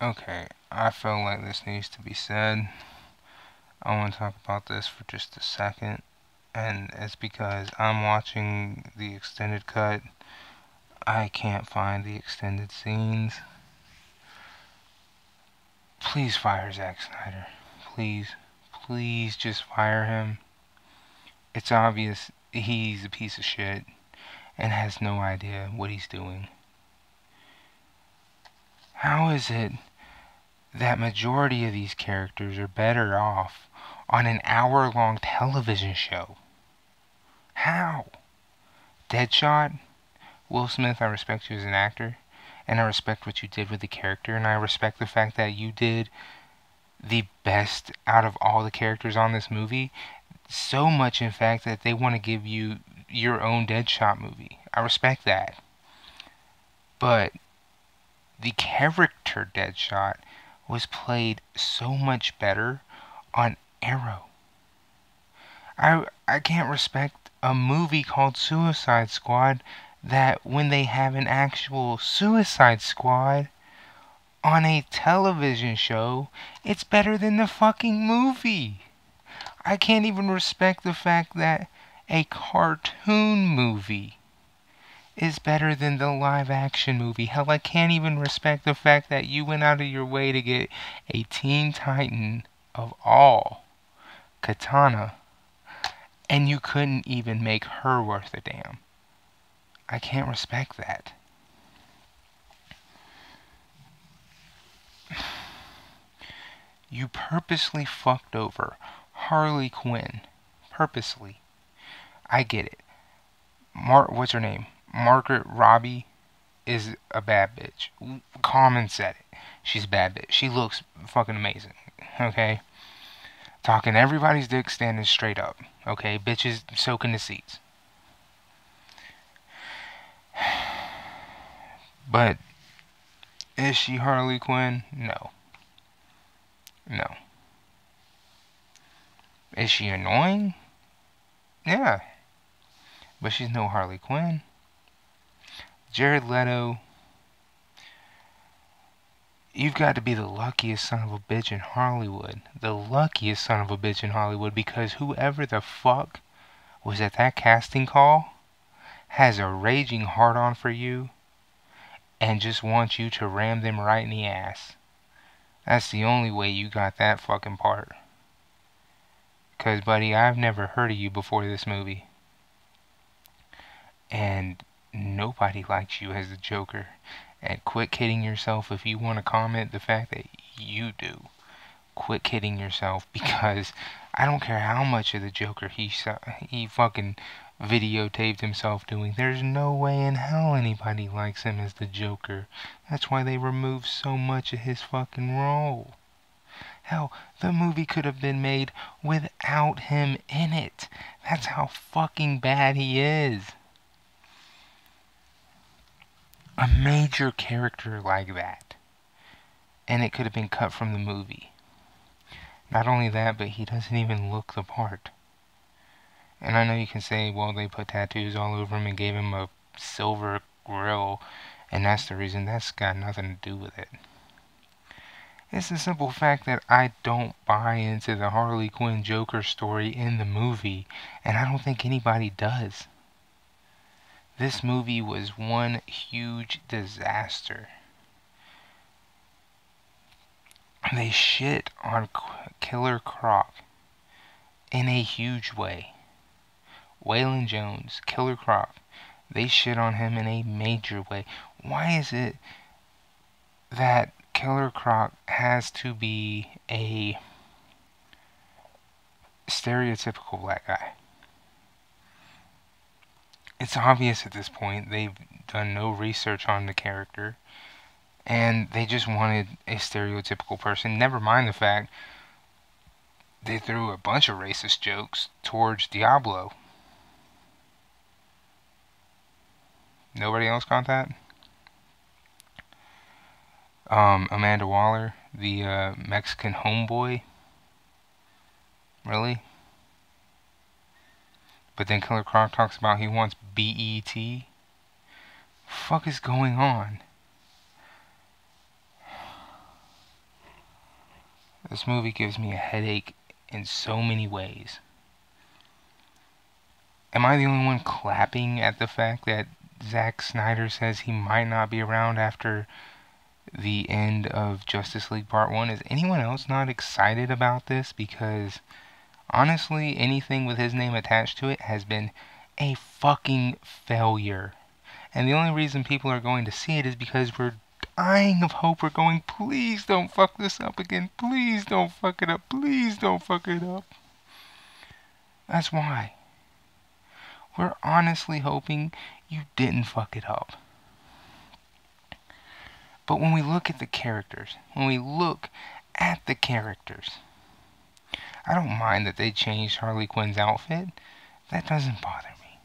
Okay, I feel like this needs to be said. I want to talk about this for just a second, and it's because I'm watching the extended cut. I can't find the extended scenes. Please fire Zack Snyder. Please, please just fire him. It's obvious he's a piece of shit and has no idea what he's doing. How is it that majority of these characters are better off on an hour long television show? How? Deadshot? Will Smith, I respect you as an actor, and I respect what you did with the character, and I respect the fact that you did the best out of all the characters on this movie. So much, in fact, that they want to give you your own Deadshot movie. I respect that. But the character Deadshot was played so much better on Arrow. I I can't respect a movie called Suicide Squad that when they have an actual Suicide Squad on a television show, it's better than the fucking movie. I can't even respect the fact that a cartoon movie is better than the live action movie. Hell, I can't even respect the fact that you went out of your way to get a Teen Titan of all, Katana, and you couldn't even make her worth a damn. I can't respect that. You purposely fucked over Harley Quinn. Purposely. I get it. Mar what's her name? Margaret Robbie is a bad bitch. Common said it. She's a bad bitch. She looks fucking amazing. Okay? Talking everybody's dick standing straight up. Okay? Bitches soaking the seats. But is she Harley Quinn? No. No. Is she annoying? Yeah. But she's no Harley Quinn. Jared Leto. You've got to be the luckiest son of a bitch in Hollywood. The luckiest son of a bitch in Hollywood because whoever the fuck was at that casting call has a raging hard on for you and just wants you to ram them right in the ass. That's the only way you got that fucking part. Cause buddy, I've never heard of you before this movie. And nobody likes you as the Joker. And quit kidding yourself if you want to comment the fact that you do. Quit kidding yourself because I don't care how much of the Joker he he fucking videotaped himself doing. There's no way in hell anybody likes him as the Joker. That's why they removed so much of his fucking role. Hell, the movie could have been made without him in it. That's how fucking bad he is a major character like that. And it could have been cut from the movie. Not only that, but he doesn't even look the part. And I know you can say, well, they put tattoos all over him and gave him a silver grill, and that's the reason. That's got nothing to do with it. It's the simple fact that I don't buy into the Harley Quinn Joker story in the movie, and I don't think anybody does. This movie was one huge disaster. They shit on Killer Croc in a huge way. Waylon Jones, Killer Croc, they shit on him in a major way. Why is it that Killer Croc has to be a stereotypical black guy? It's obvious at this point they've done no research on the character and they just wanted a stereotypical person. Never mind the fact they threw a bunch of racist jokes towards Diablo. Nobody else got that? Um, Amanda Waller, the uh, Mexican homeboy. Really? But then Killer Croc talks about he wants BET. Fuck is going on? This movie gives me a headache in so many ways. Am I the only one clapping at the fact that Zack Snyder says he might not be around after the end of Justice League Part 1? Is anyone else not excited about this? Because honestly, anything with his name attached to it has been a fucking failure. And the only reason people are going to see it is because we're dying of hope. We're going, please don't fuck this up again. Please don't fuck it up. Please don't fuck it up. That's why. We're honestly hoping you didn't fuck it up. But when we look at the characters, when we look at the characters, I don't mind that they changed Harley Quinn's outfit. That doesn't bother me.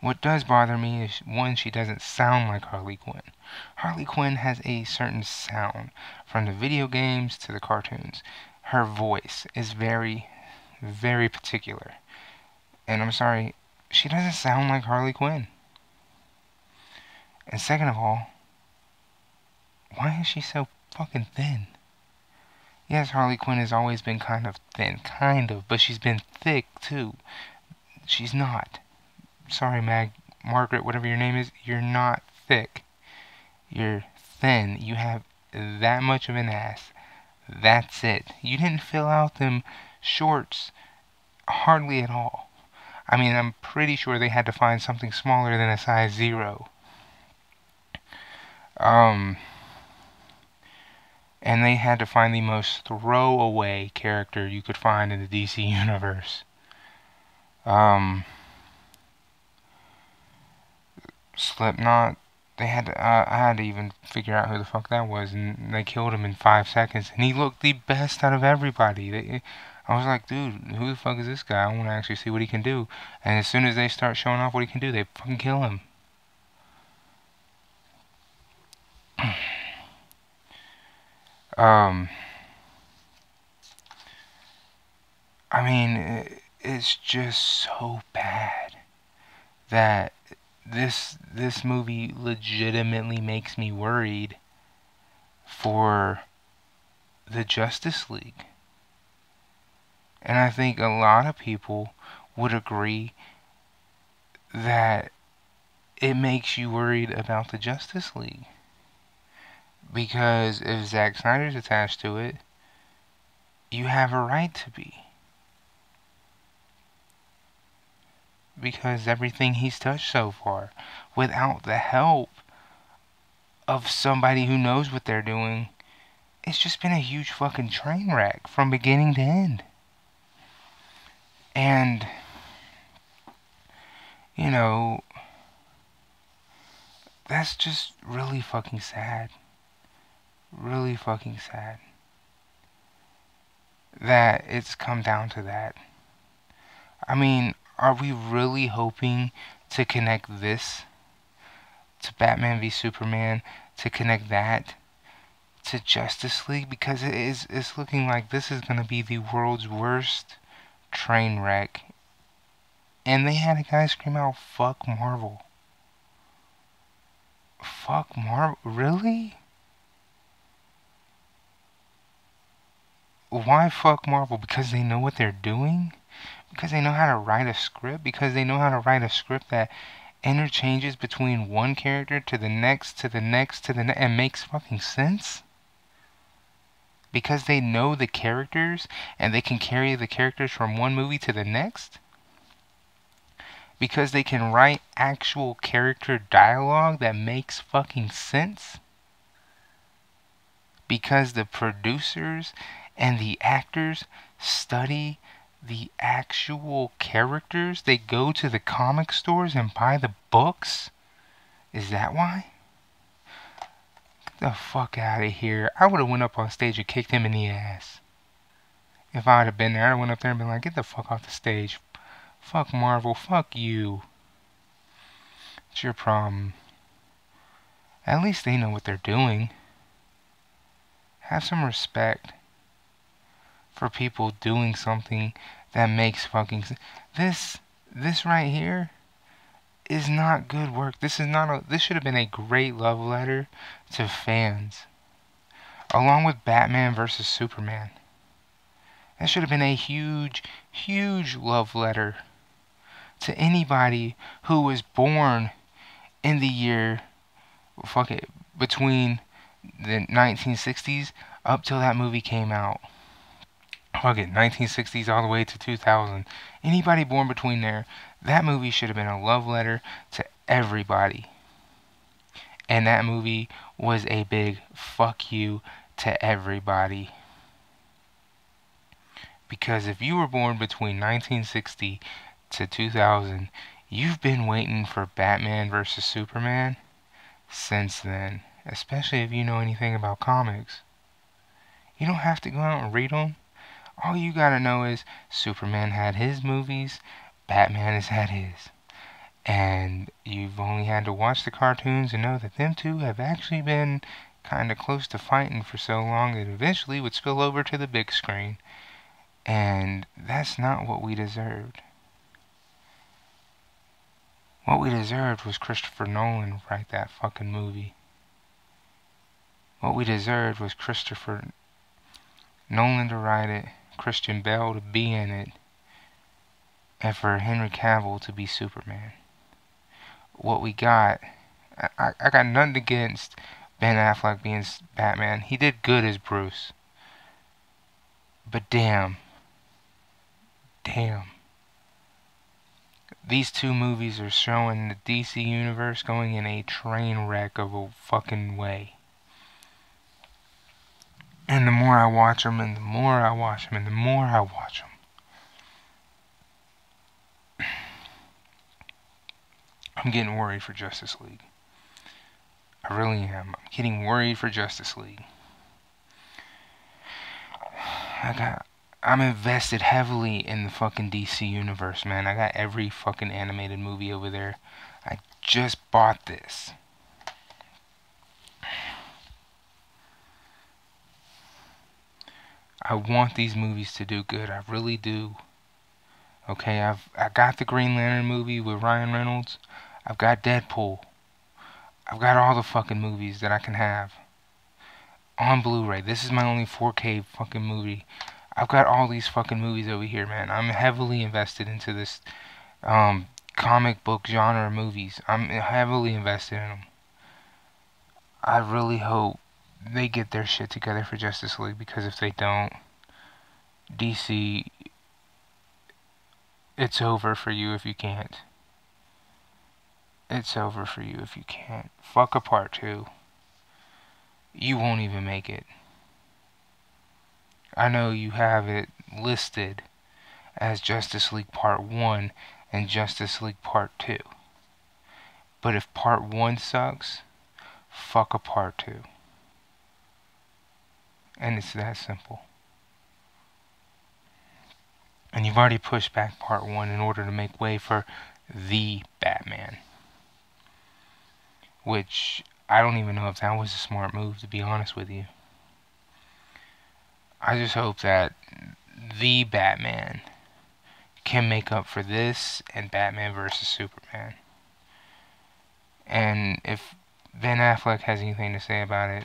What does bother me is one, she doesn't sound like Harley Quinn. Harley Quinn has a certain sound from the video games to the cartoons. Her voice is very, very particular. And I'm sorry, she doesn't sound like Harley Quinn. And second of all, why is she so fucking thin? Yes, Harley Quinn has always been kind of thin, kind of, but she's been thick too. She's not. Sorry, Mag, Margaret, whatever your name is, you're not thick. You're thin. You have that much of an ass. That's it. You didn't fill out them shorts hardly at all. I mean, I'm pretty sure they had to find something smaller than a size zero. Um, and they had to find the most throwaway character you could find in the DC universe. Um, Slipknot. They had to, uh, I had to even figure out who the fuck that was, and they killed him in five seconds. And he looked the best out of everybody. They, I was like, dude, who the fuck is this guy? I want to actually see what he can do. And as soon as they start showing off what he can do, they fucking kill him. Um, I mean, it, it's just so bad that this this movie legitimately makes me worried for the Justice League. And I think a lot of people would agree that it makes you worried about the Justice League. Because if Zack Snyder's attached to it, you have a right to be. Because everything he's touched so far, without the help of somebody who knows what they're doing, it's just been a huge fucking train wreck from beginning to end. And, you know, that's just really fucking sad. Really fucking sad. That it's come down to that. I mean, are we really hoping to connect this to Batman v Superman, to connect that to Justice League? Because it is it's looking like this is going to be the world's worst train wreck. And they had a guy scream out, fuck Marvel. Fuck Marvel? Really? Why fuck Marvel? Because they know what they're doing? Because they know how to write a script? Because they know how to write a script that interchanges between one character to the next, to the next, to the next, and makes fucking sense? because they know the characters and they can carry the characters from one movie to the next? Because they can write actual character dialogue that makes fucking sense? Because the producers and the actors study the actual characters? They go to the comic stores and buy the books? Is that why? the fuck out of here. I would have went up on stage and kicked him in the ass. If I would have been there, I'd have went up there and been like, get the fuck off the stage. Fuck Marvel, fuck you. It's your problem. At least they know what they're doing. Have some respect for people doing something that makes fucking sense. This, this right here is not good work. This is not a this should have been a great love letter to fans. along with Batman versus Superman. That should have been a huge, huge love letter to anybody who was born in the year, fuck it, between the 1960s up till that movie came out. Fuck it, 1960s all the way to 2000. Anybody born between there, that movie should have been a love letter to everybody. And that movie was a big fuck you to everybody. Because if you were born between 1960 to 2000, you've been waiting for Batman vs. Superman since then. Especially if you know anything about comics. You don't have to go out and read them. All you gotta know is Superman had his movies, Batman has had his. And you've only had to watch the cartoons and know that them two have actually been kind of close to fighting for so long that eventually would spill over to the big screen. And that's not what we deserved. What we deserved was Christopher Nolan write that fucking movie. What we deserved was Christopher Nolan to write it, Christian Bale to be in it, and for Henry Cavill to be Superman. What we got, I, I got nothing against Ben Affleck being Batman. He did good as Bruce. But damn. Damn. These two movies are showing the DC universe going in a train wreck of a fucking way. And the more I watch them, and the more I watch them, and the more I watch them, I'm getting worried for Justice League. I really am. I'm getting worried for Justice League. I got I'm invested heavily in the fucking DC universe, man. I got every fucking animated movie over there. I just bought this. I want these movies to do good. I really do. Okay, I've I got the Green Lantern movie with Ryan Reynolds. I've got Deadpool. I've got all the fucking movies that I can have on Blu-ray. This is my only 4K fucking movie. I've got all these fucking movies over here, man. I'm heavily invested into this um, comic book genre movies. I'm heavily invested in them. I really hope they get their shit together for Justice League because if they don't, DC, it's over for you if you can't. It's over for you if you can't. Fuck a part two. You won't even make it. I know you have it listed as Justice League Part 1 and Justice League Part 2. But if Part 1 sucks, fuck a Part 2. And it's that simple. And you've already pushed back Part 1 in order to make way for the Batman which I don't even know if that was a smart move, to be honest with you. I just hope that the Batman can make up for this and Batman versus Superman. And if Ben Affleck has anything to say about it,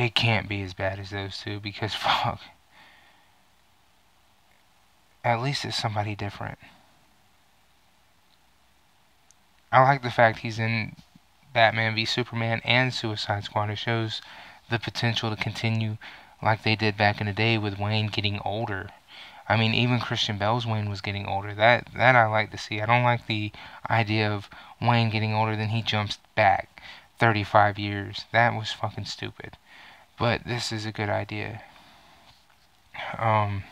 it can't be as bad as those two because fuck. At least it's somebody different. I like the fact he's in Batman v Superman and Suicide Squad. It shows the potential to continue like they did back in the day with Wayne getting older. I mean, even Christian Bale's Wayne was getting older. That that I like to see. I don't like the idea of Wayne getting older, then he jumps back 35 years. That was fucking stupid. But this is a good idea. Um.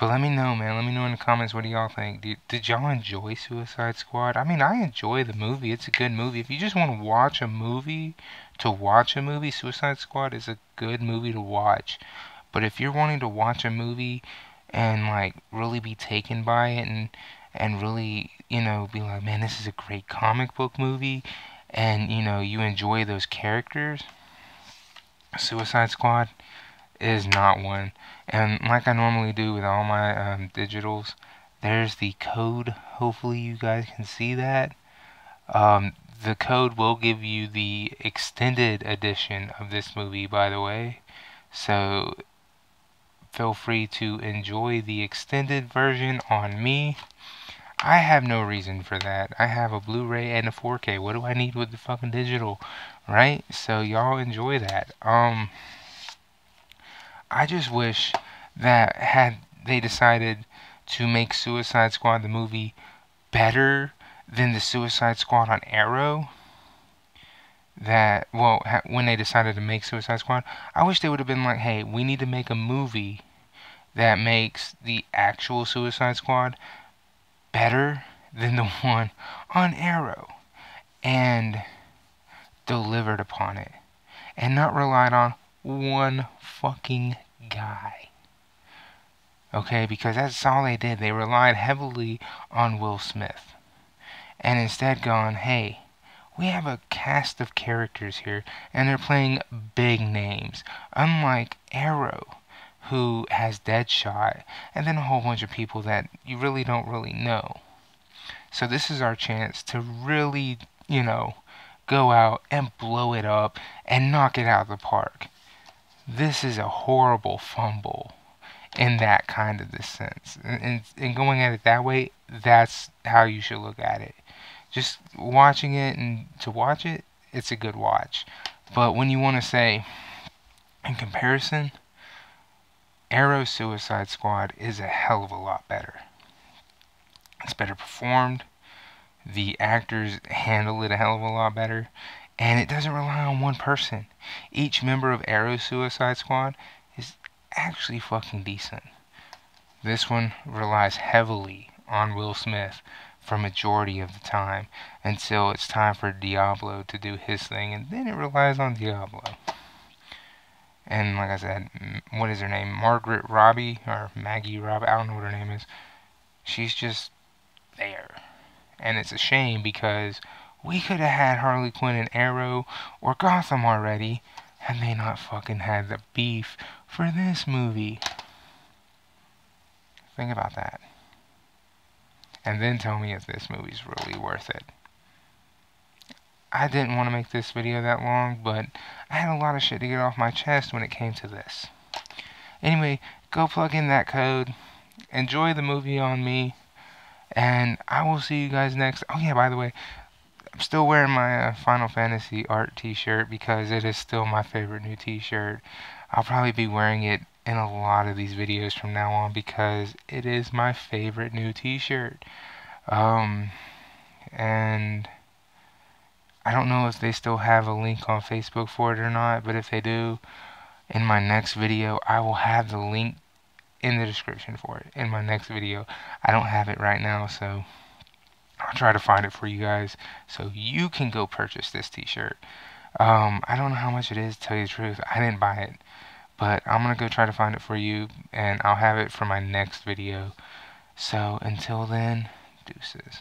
But let me know, man. Let me know in the comments what do y'all think. Did, did y'all enjoy Suicide Squad? I mean, I enjoy the movie. It's a good movie. If you just want to watch a movie to watch a movie, Suicide Squad is a good movie to watch. But if you're wanting to watch a movie and like really be taken by it and and really, you know, be like, man, this is a great comic book movie and you know, you enjoy those characters, Suicide Squad is not one. And like I normally do with all my um, digitals, there's the code. Hopefully you guys can see that. Um, The code will give you the extended edition of this movie, by the way. So feel free to enjoy the extended version on me. I have no reason for that. I have a Blu-ray and a 4K. What do I need with the fucking digital, right? So y'all enjoy that. Um, I just wish that had they decided to make Suicide Squad the movie better than the Suicide Squad on Arrow. That well, when they decided to make Suicide Squad, I wish they would have been like, "Hey, we need to make a movie that makes the actual Suicide Squad better than the one on Arrow and delivered upon it and not relied on one fucking guy. Okay, because that's all they did. They relied heavily on Will Smith and instead gone, hey, we have a cast of characters here and they're playing big names, unlike Arrow who has Deadshot, and then a whole bunch of people that you really don't really know. So this is our chance to really, you know, go out and blow it up and knock it out of the park. This is a horrible fumble in that kind of this sense. And, and, and going at it that way, that's how you should look at it. Just watching it and to watch it, it's a good watch. But when you want to say, in comparison, Arrow Suicide Squad is a hell of a lot better. It's better performed. The actors handle it a hell of a lot better. And it doesn't rely on one person. Each member of Arrow Suicide Squad is actually fucking decent. This one relies heavily on Will Smith for majority of the time until it's time for Diablo to do his thing and then it relies on Diablo and like I said, what is her name? Margaret Robbie or Maggie Robbie? I don't know what her name is. She's just there, and it's a shame because we could have had Harley Quinn and Arrow or Gotham already, had they not fucking had the beef for this movie. Think about that. And then tell me if this movie's really worth it. I didn't want to make this video that long, but I had a lot of shit to get off my chest when it came to this. Anyway, go plug in that code. Enjoy the movie on me. And I will see you guys next. Oh, yeah, by the way, I'm still wearing my uh, Final Fantasy art t-shirt because it is still my favorite new t-shirt. I'll probably be wearing it in a lot of these videos from now on because it is my favorite new t-shirt. Um, and I don't know if they still have a link on Facebook for it or not, but if they do, in my next video, I will have the link in the description for it in my next video. I don't have it right now, so I'll try to find it for you guys so you can go purchase this t-shirt. Um, I don't know how much it is, tell you the truth. I didn't buy it, but I'm going to go try to find it for you, and I'll have it for my next video. So until then, deuces.